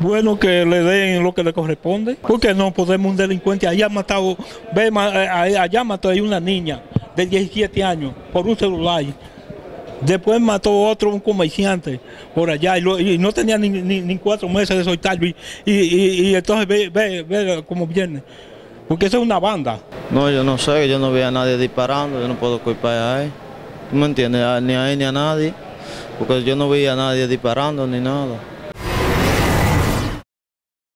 Bueno, que le den lo que le corresponde, porque no podemos un delincuente allá matado, ve, eh, allá mató a una niña de 17 años por un celular. Después mató otro, un comerciante, por allá, y, lo- y no tenía ni, ni- ni cuatro meses de soltarlo. Y, y, y- entonces ve, ve, ve cómo viene, porque eso es una banda. No, yo no sé, yo no vi a nadie disparando, yo no puedo culpar a él. ¿Tú me entiendes? Ni a él ni a nadie, porque yo no vi a nadie disparando ni nada.